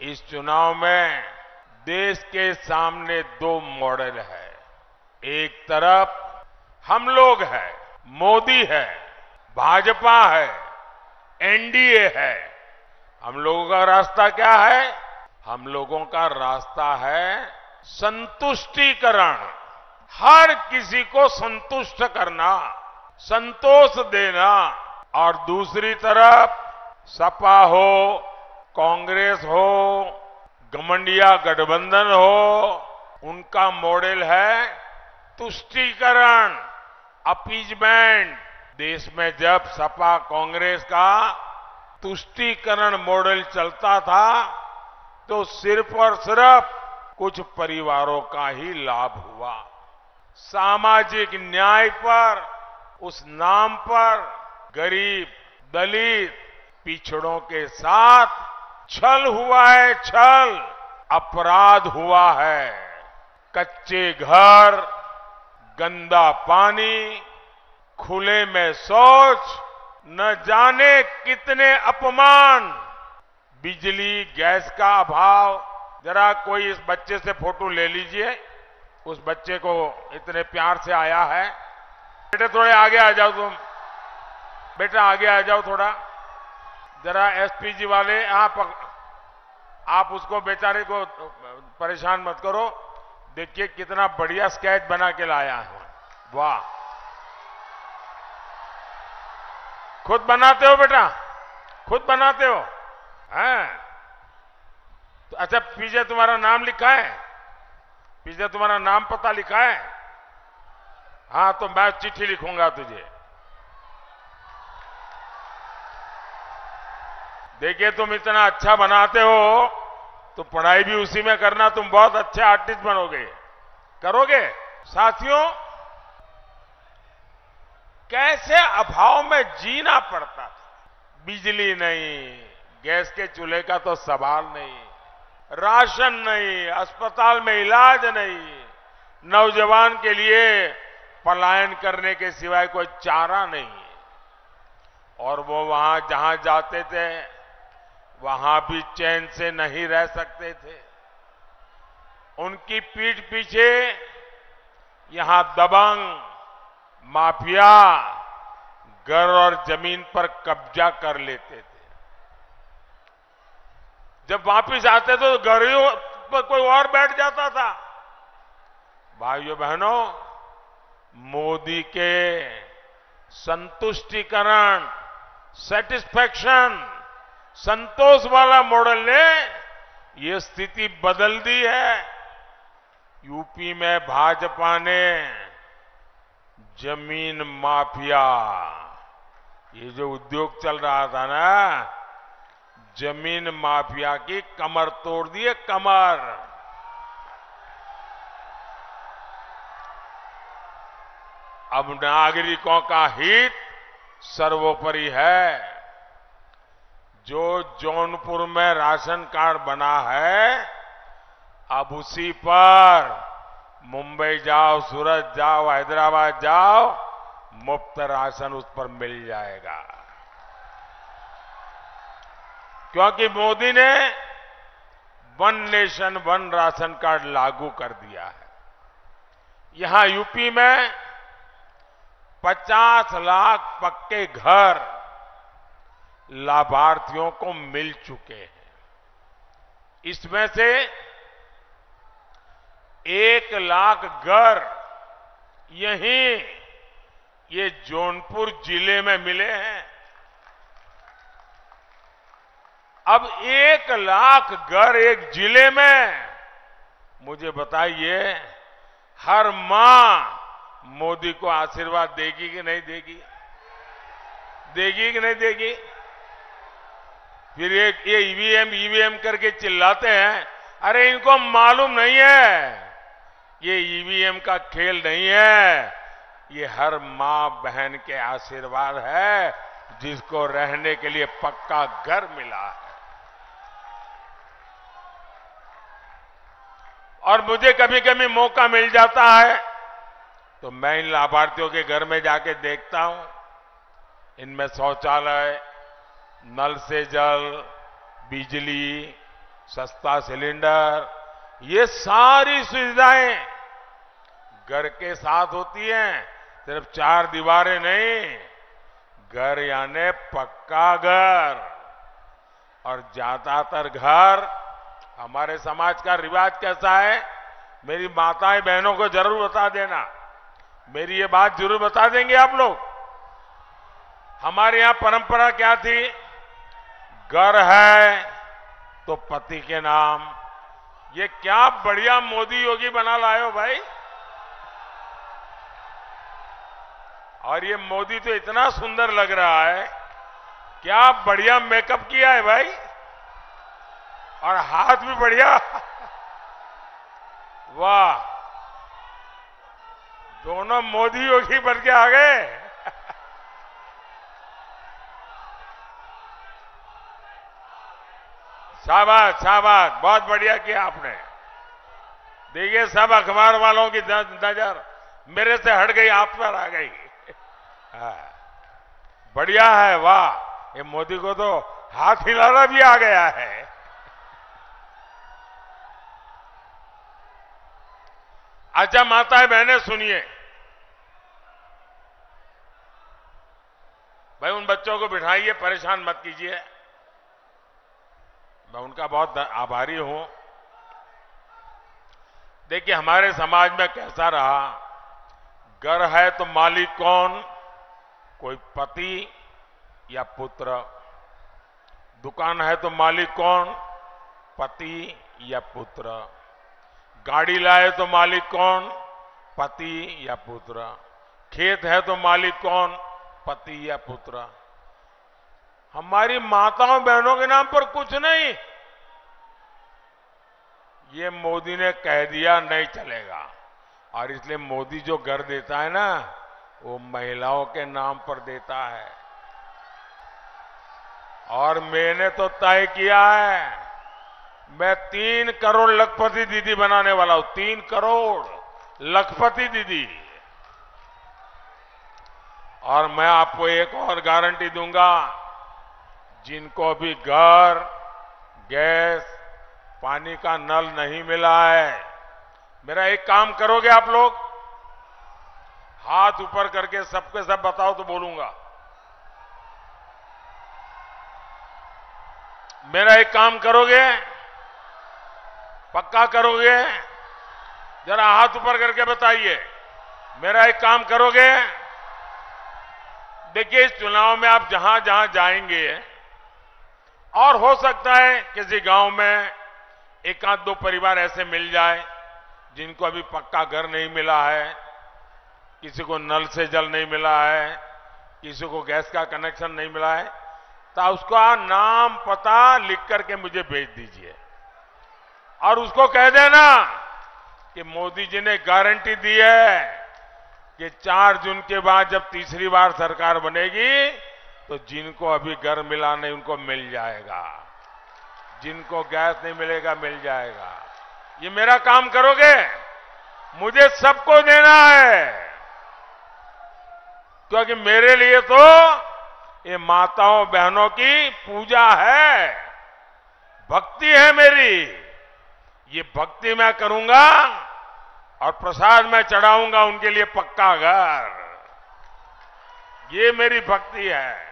इस चुनाव में देश के सामने दो मॉडल है। एक तरफ़ हम लोग हैं, मोदी है, भाजपा है, एनडीए है। हम लोगों का रास्ता क्या है? हम लोगों का रास्ता है संतुष्टिकरण। हर किसी को संतुष्ट करना, संतोष देना। और दूसरी तरफ़ सपा हो कांग्रेस हो, गमंडिया गठबंधन हो, उनका मॉडल है तुष्टीकरण, अपीजमेंट। देश में जब सपा कांग्रेस का तुष्टीकरण मॉडल चलता था तो सिर्फ़ और सिर्फ़ कुछ परिवारों का ही लाभ हुआ। सामाजिक न्याय पर, उस नाम पर, गरीब, दलित, पिछड़ों के साथ छल हुआ है छल, अपराध हुआ है। कच्चे घर, गंदा पानी, खुले में शौच, न जाने कितने अपमान। बिजली, गैस का अभाव, जरा कोई इस बच्चे से फ़ोटो ले लीजिए। उस बच्चे को इतने प्यार से आया है। बेटे, थोड़े आगे आ जाओ तुम। बेटा, आगे आ जाओ थोड़ा। जरा एसपीजी वाले, आप आप उसको बेचारे को, परेशान मत करो। देखिए कितना बढ़िया स्केच बना के लाया है वाह। खुद बनाते हो बेटा? खुद बनाते हो? हैं? तो अच्छा पीछे तुम्हारा नाम लिखा है? पीछे तुम्हारा नाम पता लिखा है? हाँ तो मैं चिट्ठी लिखूँगा तुझे। देखिए, तुम इतना अच्छा बनाते हो तो पढ़ाई भी उसी में करना, तुम बहुत अच्छे आर्टिस्ट बनोगे। करोगे? साथियों, कैसे अभाव में जीना पड़ता था? बिजली नहीं, गैस के चूल्हे का तो सवाल नहीं, राशन नहीं, अस्पताल में इलाज नहीं, नौजवान के लिए पलायन करने के सिवाय कोई चारा नहीं। और वो वहाँ जहाँ जाते थे वहाँ भी चैन से नहीं रह सकते थे। उनकी पीठ पीछे यहाँ दबंग, माफिया घर और ज़मीन पर कब्जा कर लेते थे। जब वापिस आते थे तो घर पर कोई और बैठ जाता था। भाइयों बहनों मोदी के संतुष्टिकरण सेटिस्फैक्शन संतोष वाला मॉडल ने ये स्थिति बदल दी है। यूपी में भाजपा ने ज़मीन माफिया। ये जो उद्योग चल रहा था ना, ज़मीन माफिया की कमर तोड़ दिए कमर। अब नागरिकों का हित सर्वोपरि है। जो जौनपुर में राशन कार्ड बना है, अब उसी पर मुंबई जाओ, सूरत जाओ, हैदराबाद जाओ, मुफ़्त राशन उस पर मिल जाएगा। क्योंकि मोदी ने one nation, one ration card लागू कर दिया है। यहाँ यूपी में 50 लाख पक्के घर लाभार्थियों को मिल चुके हैं। इसमें से एक लाख घर यहीं ये जौनपुर ज़िले में मिले हैं। अब एक लाख घर एक ज़िले में, मुझे बताइए, हर माँ मोदी को आशीर्वाद देगी कि नहीं देगी? देगी कि नहीं देगी? फिर ये ये ईवीएम ईवीएम करके चिल्लाते हैं। अरे, इनको मालूम नहीं है। ये ईवीएम का खेल नहीं है। ये हर माँ बहन के आशीर्वाद है, जिसको रहने के लिए पक्का घर मिला है। और मुझे कभी कभी मौका मिल जाता है तो मैं इन लाभार्थियों के घर में जाके देखता हूँ। इनमें शौचालय नल से जल, बिजली, सस्ता सिलेंडर, ये सारी सुविधाएँ घर के साथ होती हैं, सिर्फ़ चार दीवारें नहीं, घर यानी पक्का घर। और ज़्यादातर घर, हमारे समाज का रिवाज कैसा है? मेरी माताएँ बहनों को ज़रूर बता देना। मेरी ये बात ज़रूर बता देंगे आप लोग। हमारे यहाँ परंपरा क्या थी? घर है तो पति के नाम। ये क्या बढ़िया मोदी योगी बना लाए हो भाई। और ये मोदी तो इतना सुंदर लग रहा है। क्या बढ़िया मेकअप किया है भाई। और हाथ भी बढ़िया। वाह। दोनों मोदी योगी बन के आ गए। शाबाश शाबाश। बहुत बढ़िया किया आपने। देखिए, सब अखबार वालों की नज़र मेरे से हट गई, आप पर आ गई। हाँ। बढ़िया है, वाह। ये मोदी को तो हाथ हिलाना भी आ गया है। अच्छा माताएँ, बहनें, सुनिए। भाई, उन बच्चों को बिठाइए, परेशान मत कीजिए। मैं उनका बहुत आभारी हूँ। देखिए, हमारे समाज में कैसा रहा? घर है तो मालिक कौन? कोई पति या पुत्र? दुकान है तो मालिक कौन? पति या पुत्र? गाड़ी लाए तो मालिक कौन? पति या पुत्र? खेत है तो मालिक कौन? पति या पुत्र? हमारी माताओं बहनों के नाम पर कुछ नहीं। ये मोदी ने कह दिया, नहीं चलेगा। और इसलिए मोदी जो घर देता है ना, वो महिलाओं के नाम पर देता है। और मैंने तो तय किया है, मैं तीन करोड़ लखपति दीदी बनाने वाला हूँ। तीन करोड़ लखपति दीदी। और मैं आपको एक और गारंटी दूँगा जिनको अभी घर, गैस, पानी का नल नहीं मिला है। मेरा एक काम करोगे आप लोग? हाथ ऊपर करके सबके सब बताओ तो बोलूँगा। मेरा एक काम करोगे? पक्का करोगे? जरा हाथ ऊपर करके बताइए। मेरा एक काम करोगे? देखिए, इस चुनाव में आप जहाँ जहाँ जाएँगे और हो सकता है किसी गाँव में एक आध दो परिवार ऐसे मिल जाए जिनको अभी पक्का घर नहीं मिला है, किसी को नल से जल नहीं मिला है, किसी को गैस का कनेक्शन नहीं मिला है तो उसका नाम पता लिख करके मुझे भेज दीजिए। और उसको कह देना कि मोदी जी ने गारंटी दी है कि चार जून के बाद जब तीसरी बार सरकार बनेगी तो जिनको अभी घर मिला नहीं, उनको मिल जाएगा। जिनको गैस नहीं मिलेगा, मिल जाएगा। ये मेरा काम करोगे? मुझे सबको देना है। क्योंकि मेरे लिए तो ये माताओं बहनों की पूजा है। भक्ति है मेरी। ये भक्ति मैं करूँगा और प्रसाद मैं चढ़ाऊँगा उनके लिए पक्का घर। ये मेरी भक्ति है।